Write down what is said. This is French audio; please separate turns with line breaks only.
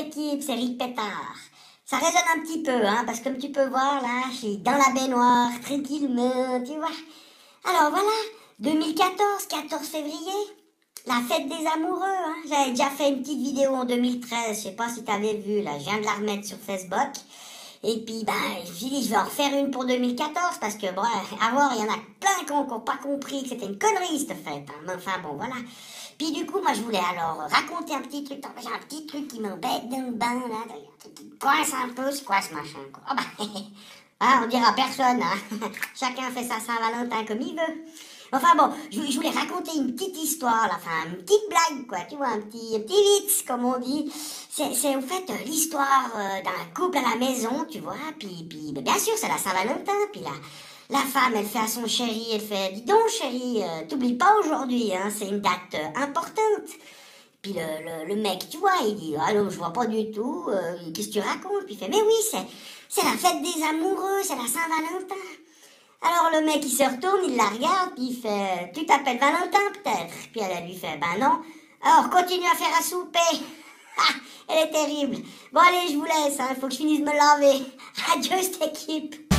équipe, c'est Rick Pétard. Ça résonne un petit peu, hein, parce que comme tu peux voir, là, je suis dans la baignoire, tranquillement, tu vois. Alors voilà, 2014, 14 février, la fête des amoureux, hein. J'avais déjà fait une petite vidéo en 2013, je sais pas si t'avais vu, là, je viens de la remettre sur Facebook. Et puis, ben, je dit, je vais en refaire une pour 2014, parce que, bon, à voir, il y en a plein qui n'ont pas compris que c'était une connerie, cette fête. Hein. Enfin, bon, voilà. Puis du coup, moi, je voulais alors raconter un petit truc. J'ai un petit truc qui m'embête dans le bain, là. Qui coince un peu, c'est quoi ce machin, quoi? Oh, bah, ah, on dira personne, hein. Chacun fait sa Saint-Valentin comme il veut. Enfin bon, je, voulais raconter une petite histoire, là, enfin une petite blague, quoi, tu vois, un petit, un petit comme on dit. C'est en fait l'histoire euh, d'un couple à la maison, tu vois, puis, puis bien sûr, c'est la Saint-Valentin, puis là, la femme, elle fait à son chéri, elle fait, dis donc chéri, euh, t'oublies pas aujourd'hui, hein, c'est une date euh, importante. Puis le, le, mec, tu vois, il dit, ah non, je vois pas du tout, qu'est-ce que tu racontes? Puis il fait, mais oui, c'est, c'est la fête des amoureux, c'est la Saint-Valentin. Alors le mec il se retourne, il la regarde, puis il fait Tu t'appelles Valentin peut-être? Puis elle, lui fait Ben non. Alors continue à faire à souper. Ah, elle est terrible. Bon allez, je vous laisse, il hein, faut que je finisse de me laver. Adieu cette équipe.